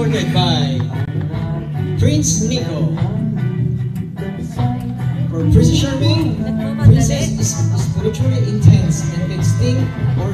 supported by Prince Nico. For Princess Charlene, Princess is spiritually intense and can or